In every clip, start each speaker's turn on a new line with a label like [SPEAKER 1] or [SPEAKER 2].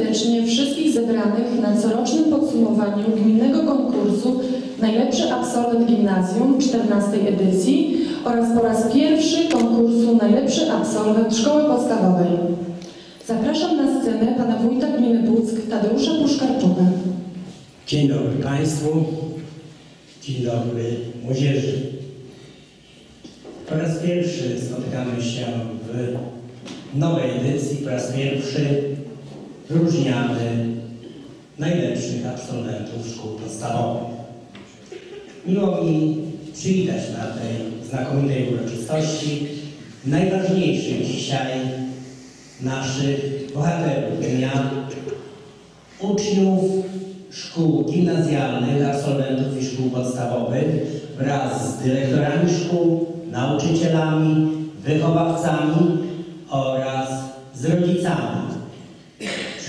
[SPEAKER 1] serdecznie wszystkich zebranych na corocznym podsumowaniu gminnego konkursu Najlepszy absolwent gimnazjum 14 edycji oraz po raz pierwszy konkursu Najlepszy absolwent szkoły podstawowej. Zapraszam na scenę pana wójta gminy Buck Tadeusza Puszkarczuka.
[SPEAKER 2] Dzień dobry Państwu, dzień dobry młodzieży. Po raz pierwszy spotykamy się w nowej edycji, po raz pierwszy wyróżniamy najlepszych absolwentów szkół podstawowych. Miło mi przywitać na tej znakomitej uroczystości najważniejszych dzisiaj naszych bohaterów dnia, uczniów szkół gimnazjalnych, absolwentów i szkół podstawowych wraz z dyrektorami szkół, nauczycielami, wychowawcami oraz z rodzicami.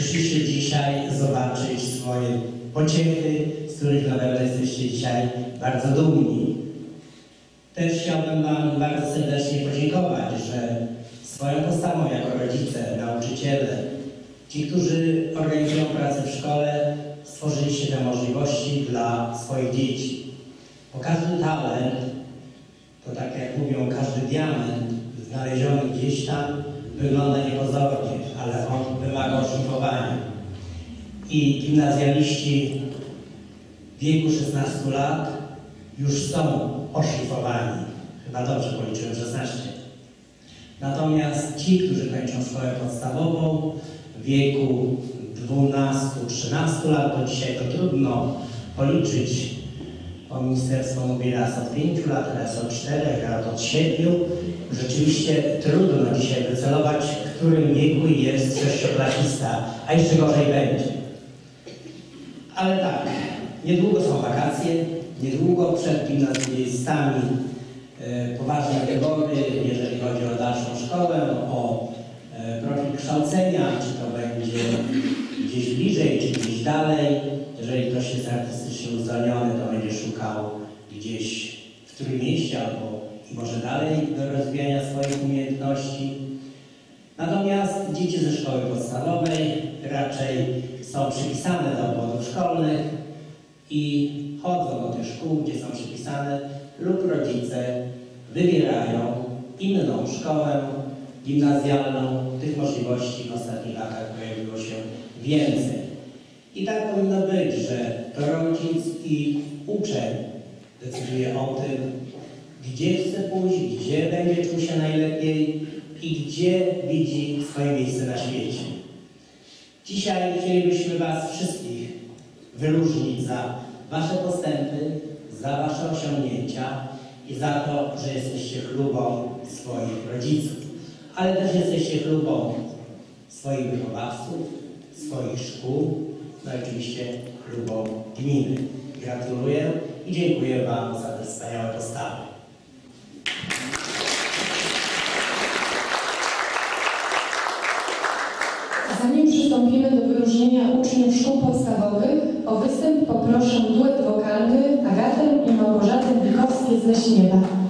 [SPEAKER 2] Przyszliście dzisiaj zobaczyć swoje pociechy, z których na pewno jesteście dzisiaj bardzo dumni. Też chciałbym Wam bardzo serdecznie podziękować, że swoją postawą jako rodzice, nauczyciele, ci, którzy organizują pracę w szkole, stworzyliście te możliwości dla swoich dzieci. Bo każdy talent, to tak jak mówią, każdy diament znaleziony gdzieś tam wygląda niepozornie, ale on wymaga oszlifowania. I gimnazjaliści w wieku 16 lat już są oszlifowani. Chyba dobrze policzyłem 16. Natomiast ci, którzy kończą szkołę podstawową w wieku 12-13 lat, to dzisiaj to trudno policzyć, bo ministerstwo mówi raz od 5 lat, raz od 4, raz od 7. Rzeczywiście trudno dzisiaj wycelować, w którym wieku jest sześcioklasista, a jeszcze gorzej będzie. Ale tak, niedługo są wakacje, niedługo przed gimnazjalistami e, poważne wybory, jeżeli chodzi o dalszą szkołę, o e, profil kształcenia, czy to będzie gdzieś bliżej, czy gdzieś dalej. Jeżeli ktoś jest artystycznie uzdolniony, to będzie szukał gdzieś w Trójmieście albo może dalej do rozwijania swoich umiejętności. Natomiast dzieci ze szkoły podstawowej raczej są przypisane do obwodów szkolnych i chodzą do tych szkół, gdzie są przypisane lub rodzice wybierają inną szkołę gimnazjalną. Tych możliwości w ostatnich latach pojawiło się więcej. I tak powinno być, że to rodzic i uczeń decyduje o tym, gdzie chce pójść, gdzie będzie czuł się najlepiej i gdzie widzi swoje miejsce na świecie. Dzisiaj chcielibyśmy Was wszystkich wyróżnić za Wasze postępy, za Wasze osiągnięcia i za to, że jesteście chlubą swoich rodziców, ale też jesteście chlubą swoich wychowawców, swoich szkół, no oczywiście chlubą gminy. Gratuluję i dziękuję Wam za te wspaniałe postawy.
[SPEAKER 1] Zanim przystąpimy do wyróżnienia uczniów szkół podstawowych, o występ poproszę duet wokalny Agatę i Małgorzatę Wikowskie z Leśniewa.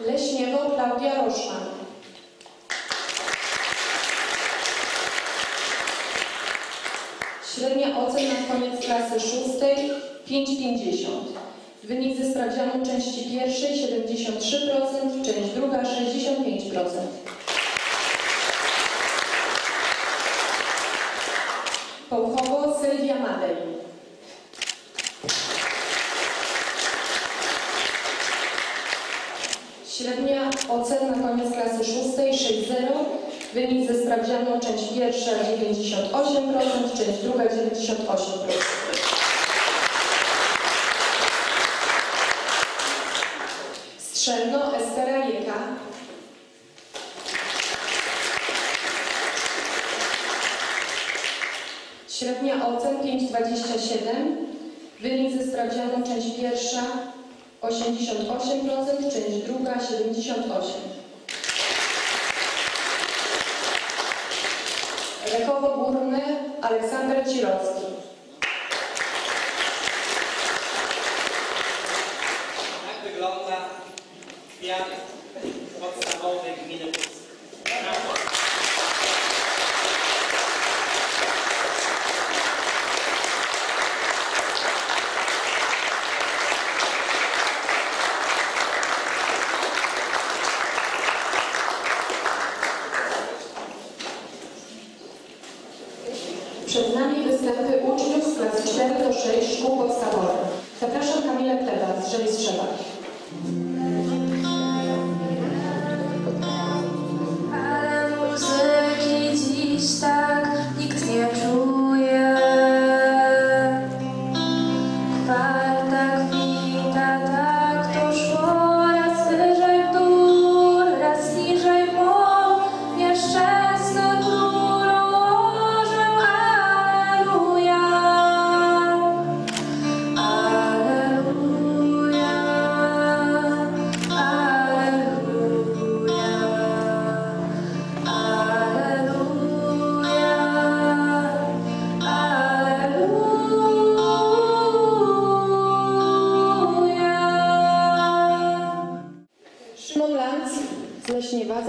[SPEAKER 1] Leśniewo Klaudia Roszman, Średnia ocen na koniec klasy szóstej 5,50. Wynik ze sprawdzianu części pierwszej 73%, część druga 65%. Połchowo Sylwia Madej. Średnia ocen na koniec klasy szóstej 6,0. Wynik ze sprawdzianu część pierwsza 98%, część druga 98%. Strzelno Estera Jeka. Średnia ocen 5,27. Wynik ze sprawdzianu część pierwsza 88%, część druga 78%. Lekowo Górny Aleksander Cirowski.
[SPEAKER 3] Tak wygląda kwiat podstawowy gminy Puck.
[SPEAKER 1] Przed nami występy uczniów z klas 4 do 6 szkół podstawowych. Zapraszam Kamilę Pleba z Żelistrzeba.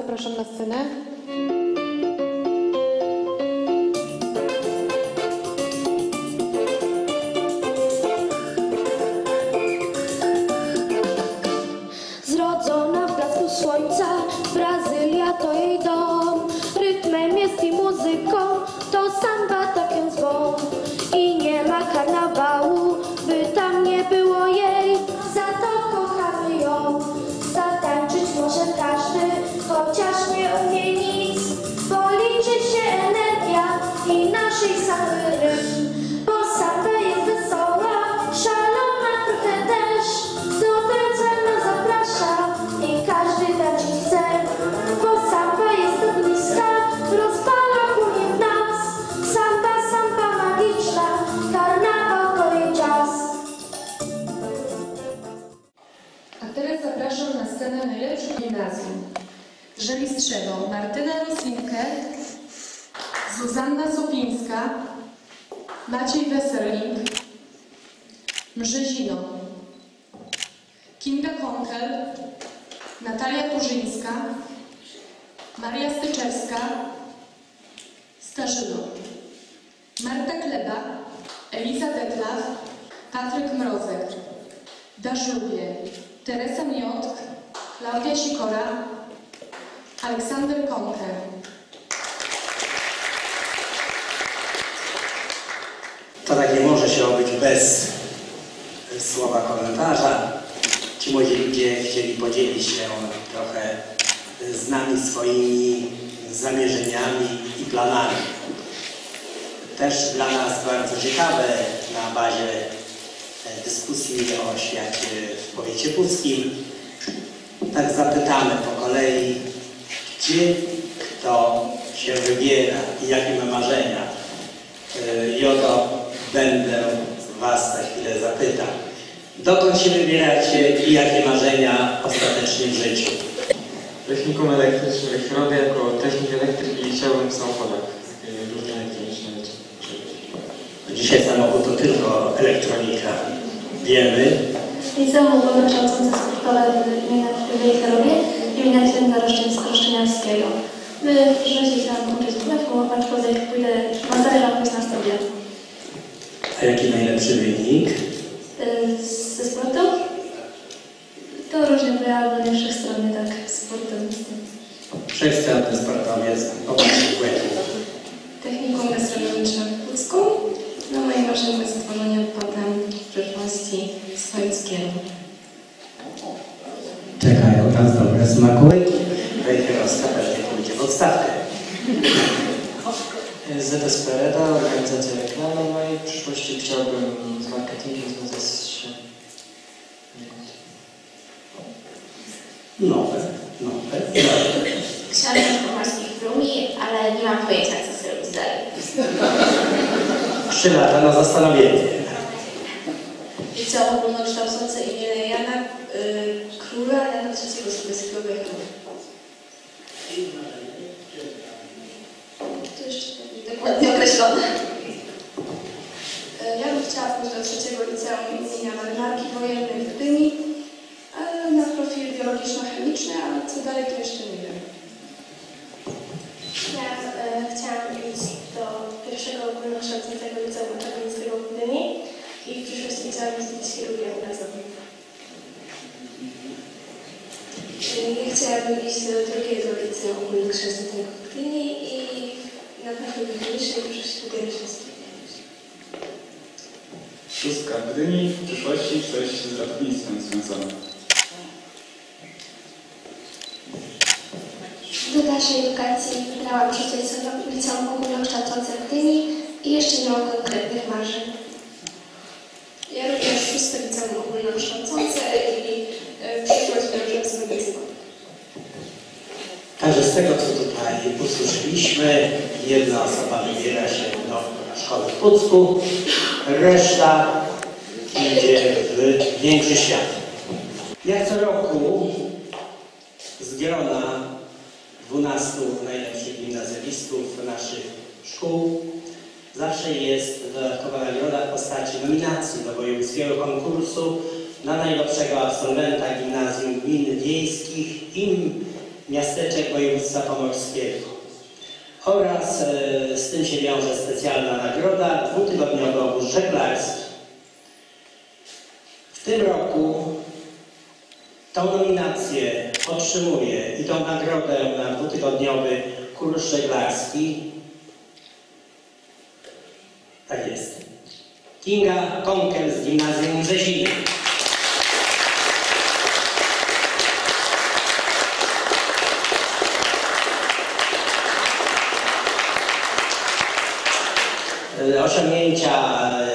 [SPEAKER 1] Zapraszam na scenę. Dażubie, Teresa Miotk, Klaudia Sikora, Aleksander Konkę.
[SPEAKER 2] To tak nie może się obyć bez słowa komentarza. Ci młodzi ludzie chcieli podzielić się trochę z nami swoimi zamierzeniami i planami. Też dla nas bardzo ciekawe na bazie dyskusji o świecie w powiecie puckim. Tak zapytamy po kolei, gdzie kto się wybiera i jakie ma marzenia. E, I o to będę Was za chwilę zapytał. Dokąd się wybieracie i jakie marzenia ostatecznie w życiu?
[SPEAKER 4] Technikum elektryczne w Środę jako technik elektryk i chciałbym w samochodach takie różne elektroniczne rzeczy.
[SPEAKER 2] Dzisiaj samochód to tylko elektronika. Wiemy,
[SPEAKER 5] Liceum Ogólnokształcące Sportowe w Wejherowie imienia księdza Roszczeniowskiego. My w przyszłości chciałam uczyć WF-u, aczkolwiek pójdę, ma zależy pójść na studia.
[SPEAKER 2] a jaki najlepszy wynik?
[SPEAKER 5] Y, Ze sportu? To różnie, bo ja do większych stron, tak, sportem.
[SPEAKER 2] Wszechstronny sportowiec, popatrzcie
[SPEAKER 6] Technikum gastronomiczne w Pucku. No moim marzeniem jest stworzenie potem w przyszłości swojskiego.
[SPEAKER 2] Czekają nas dobre smakołyki. Wejherowska pewnie pójdzie w odstawkę.
[SPEAKER 4] ZSPREDA, organizacja reklamowa i w przyszłości chciałbym z marketingiem związać się.
[SPEAKER 2] Nowe, nowe.
[SPEAKER 5] Książek pomorskich brumi, ale nie mam pojęcia, co sobie dalej.
[SPEAKER 2] Trzy lata na zastanowienie.
[SPEAKER 6] Liceum ogólnokształcące imienia Jana y, Króla Jana III Sobieskiego. To jeszcze nie dokładnie określone. Y, Ja bym chciała pójść do trzeciego liceum imienia Marynarki Wojennej w Gdyni, na profil biologiczno-chemiczny, a co dalej to jeszcze nie wiem.
[SPEAKER 5] Ja e, chciałam iść do pierwszego ogólnokształcącego liceum akademickiego w Gdyni i chciałam być chirurgiem obrazowym.
[SPEAKER 6] Ja chciałabym iść do drugiego liceum ogólnokształcącego w Gdyni i na profil chemiczny proszę się studia.
[SPEAKER 7] Szóstka Gdyni, w przyszłości coś z ratownictwem związane.
[SPEAKER 5] Do dalszej edukacji wybrałam trzecie liceum- liceum ogólnokształcące w Gdyni i jeszcze nie mam konkretnych marzeń.
[SPEAKER 6] Ja również szóste liceum ogólnokształcące i e, przyszłość wiąże z medycyną.
[SPEAKER 2] Także z tego, co tutaj usłyszeliśmy, jedna osoba wybiera się do szkoły w Pucku, reszta idzie w większy świat. Jak co roku z grona 12 najlepszych gimnazjalistów naszych szkół zawsze jest dodatkowa nagroda w postaci nominacji do wojewódzkiego konkursu na najlepszego absolwenta gimnazjum gmin wiejskich i miasteczek województwa pomorskiego. Oraz e, z tym się wiąże specjalna nagroda, dwutygodniowy obóz żeglarski. W tym roku tą nominację otrzymuje i tą nagrodę na dwutygodniowy kurs żeglarski. Tak jest. Kinga Konkel z gimnazjum w Rzezinie. E, Osiągnięcia e,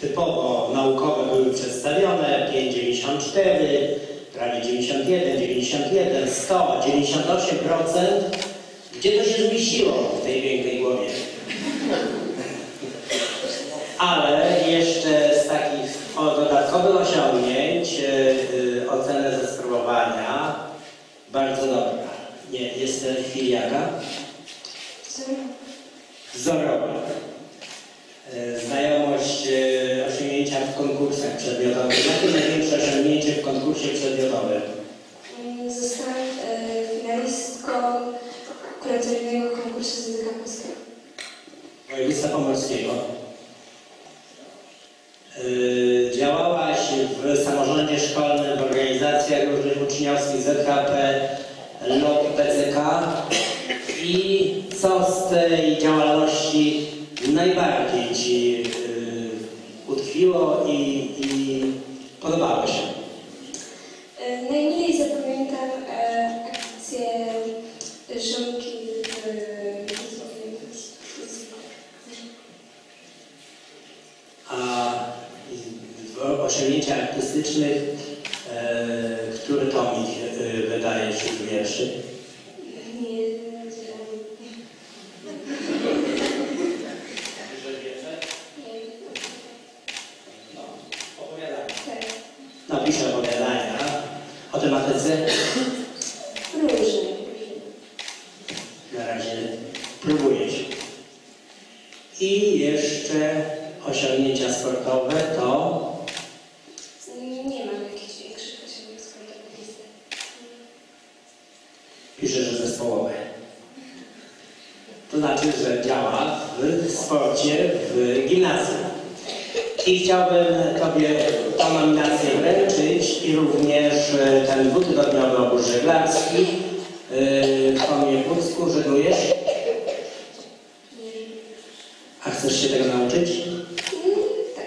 [SPEAKER 2] typowo naukowe były przedstawione 5,94, prawie 91, 91, 100, 98%. Gdzie to się zmieściło w tej pięknej głowie? Ale jeszcze z takich o, dodatkowych osiągnięć e, ocenę ze spróbowania bardzo dobra. Nie, jest w tej chwili jaka? Wzorowa. E, Znajomość osiągnięcia w konkursach przedmiotowych. Jakie największe osiągnięcie w konkursie przedmiotowym?
[SPEAKER 6] Mm, Zostałam e, finalistką kuratoryjnego konkursu z języka polskiego.
[SPEAKER 2] Województwa Pomorskiego. E, osiągnięciach artystycznych, e, który tomik e, wydaje wśród wierszy?
[SPEAKER 1] ten dwutygodniowy obóz żeglarski e, w Tomie Pucku. Żeglujesz? A chcesz się tego nauczyć?
[SPEAKER 6] Tak.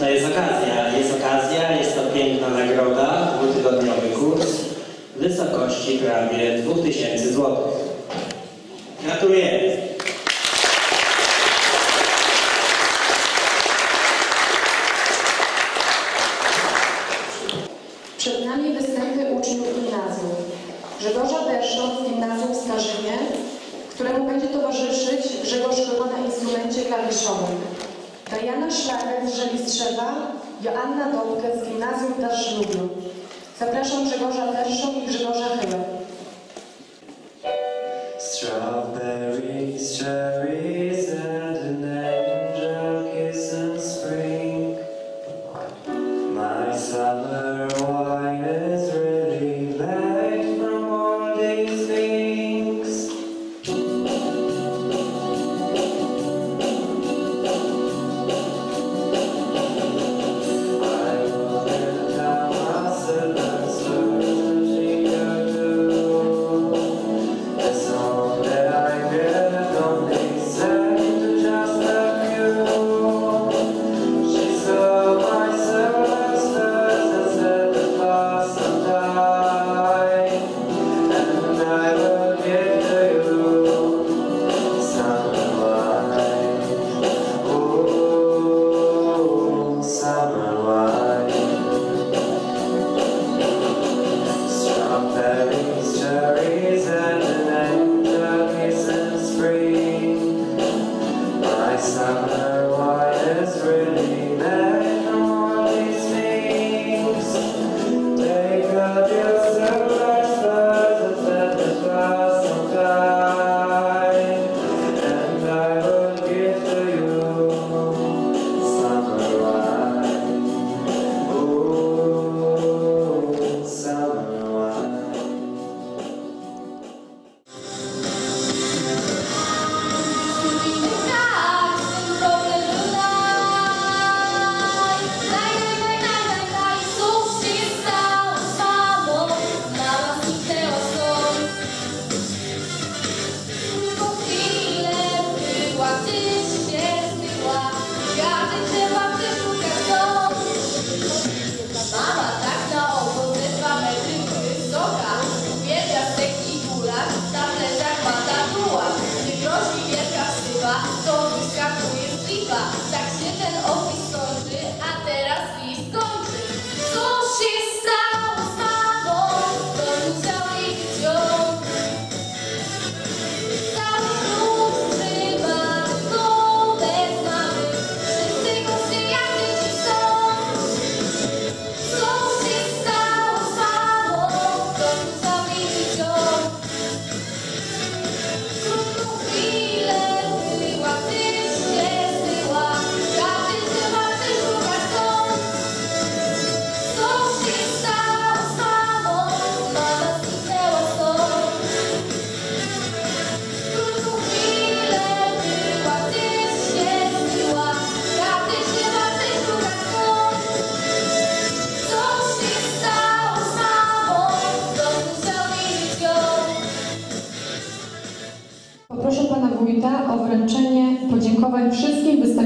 [SPEAKER 1] No jest okazja, jest okazja, jest to piękna nagroda, dwutygodniowy kurs w wysokości prawie 2000 zł.
[SPEAKER 8] Lepeszą, Grzegorza Leszą i Grzegorza Chylę.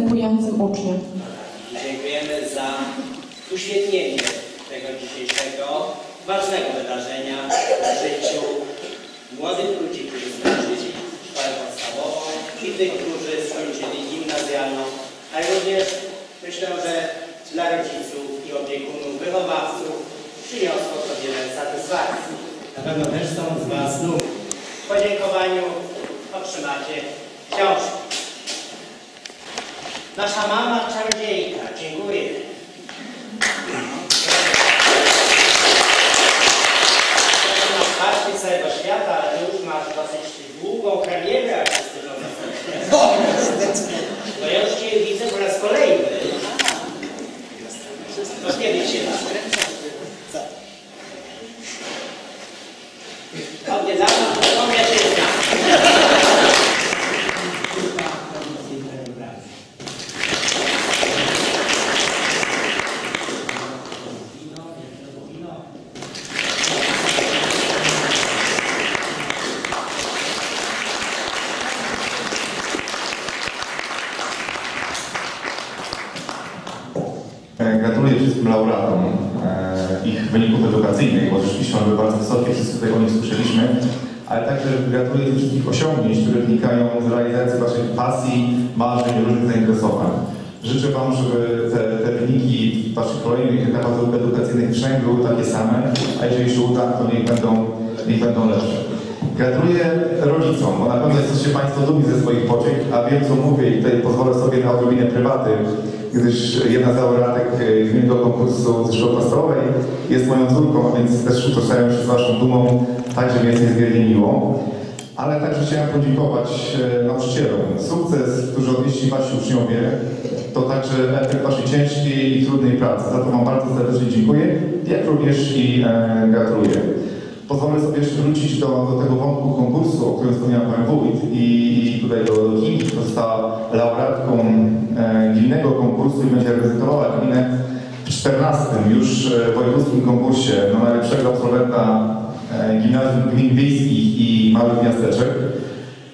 [SPEAKER 8] uczniom.
[SPEAKER 2] Dziękujemy za uświetnienie tego dzisiejszego ważnego wydarzenia w życiu młodych ludzi, którzy skończyli szkołę podstawową i tych, którzy skończyli gimnazjalną, a również myślę, że dla rodziców i opiekunów, wychowawców przyniosło to wiele satysfakcji. Na pewno też są z Was dumni. W podziękowaniu otrzymacie książki. Nasza mama czarodziejka. Dziękuję.
[SPEAKER 9] Patrzcie całego świata, ale ty już masz dosyć długą karierę artystyczną. No ja już cię widzę po raz kolejny. No kiedy się naskręca? Przynajmniej były takie same, a jeżeli się uda, to niech będą, niech będą lepsze. Gratuluję rodzicom, bo na pewno jesteście Państwo dumni ze swoich pociech, a wiem co mówię i tutaj pozwolę sobie na odrobinę prywaty, gdyż jedna z laureatek e, gminnego konkursu ze szkoły podstawowej jest moją córką, więc też utożsamiam się z Waszą dumą, także mi jest niezmiernie miło. Ale także chciałem podziękować e, nauczycielom. Sukces, który odnieśli Wasi uczniowie, to także efekt Waszej ciężkiej i trudnej pracy. Za to Wam bardzo serdecznie dziękuję, jak również i e, gratuluję. Pozwolę sobie jeszcze wrócić do, do tego wątku konkursu, o którym wspomniał Pan Wójt i, i tutaj do, Kingi, która została laureatką e, gminnego konkursu i będzie reprezentowała gminę w 14 już e, wojewódzkim konkursie na najlepszego absolwenta e, gimnazjum gmin wiejskich i małych miasteczek.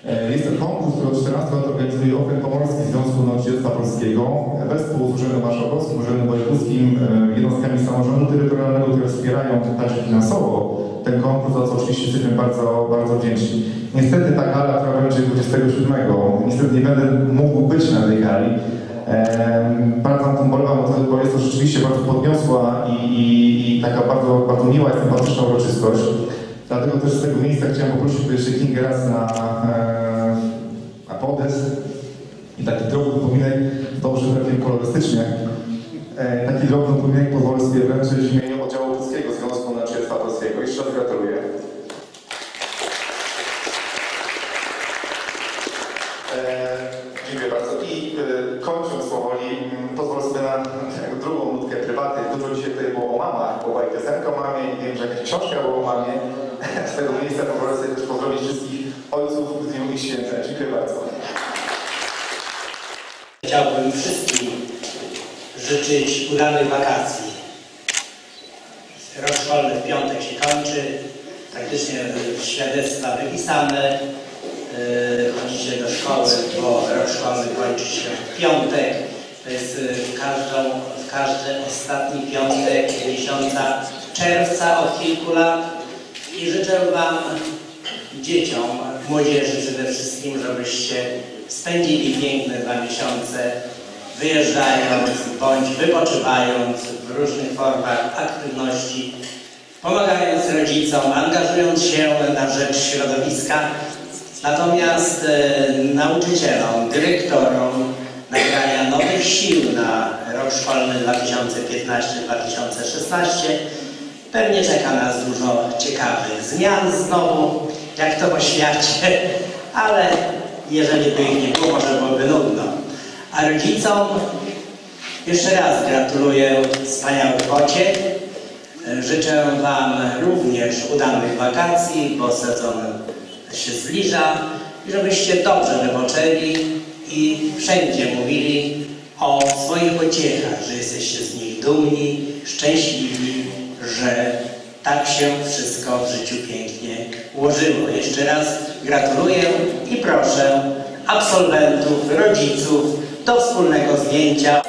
[SPEAKER 9] E, Jest to konkurs, który od 14 lat organizuje Open Pomorski Związku Nauczycielstwa Polskiego wespół z Urzędem Marszałkowskim, Urzędem Wojewódzkim, e, jednostkami samorządu terytorialnego, które wspierają także finansowo ten konkurs, za co oczywiście jesteśmy bardzo, bardzo wdzięczni. Niestety ta gala, która będzie 27, niestety nie będę mógł być na tej gali. Bardzo na tym bolewam, bo jest to rzeczywiście bardzo podniosła i, i, i taka bardzo, bardzo miła i sympatyczna uroczystość. Dlatego też z tego miejsca chciałem poprosić jeszcze Kingę raz na, na podest i taki drobny upominek, dobrze pewnie kolorystycznie. E, taki drobny upominek pozwolę sobie wręczyć w imieniu oddziału polskiego Związku Nauczycielstwa Polskiego. Jeszcze raz gratuluję. E, dziękuję bardzo. I e, kończąc powoli, m, pozwolę sobie na drugą nutkę prywaty. Dużo dzisiaj tutaj było o mamach, była i piosenka o mamie, i wiem, że jakaś książka była o mamie. Z tego miejsca pozwolę sobie też pozdrowić wszystkich ojców w dniu ich święta. Dziękuję bardzo.
[SPEAKER 2] Chciałbym wszystkim życzyć udanych wakacji. Rok szkolny w piątek się kończy. Praktycznie świadectwa wypisane. Yy, Chodzicie do szkoły, bo rok szkolny kończy się w piątek. To jest w, każdą, w każdy ostatni piątek miesiąca czerwca od kilku lat. I życzę Wam, dzieciom, młodzieży przede wszystkim, żebyście spędzili piękne dwa miesiące, wyjeżdżając bądź wypoczywając w różnych formach aktywności, pomagając rodzicom, angażując się na rzecz środowiska. Natomiast e, nauczycielom, dyrektorom nagrania nowych sił na rok szkolny 2015-2016 Pewnie czeka nas dużo ciekawych zmian znowu, jak to po świecie, ale jeżeli by ich nie było, może byłoby nudno. A rodzicom jeszcze raz gratuluję wspaniałych pociech. Życzę Wam również udanych wakacji, bo sezon się zbliża i żebyście dobrze wypoczęli i wszędzie mówili o swoich pociechach, że jesteście z nich dumni, szczęśliwi, że tak się wszystko w życiu pięknie ułożyło. Jeszcze raz gratuluję i proszę absolwentów, rodziców do wspólnego zdjęcia.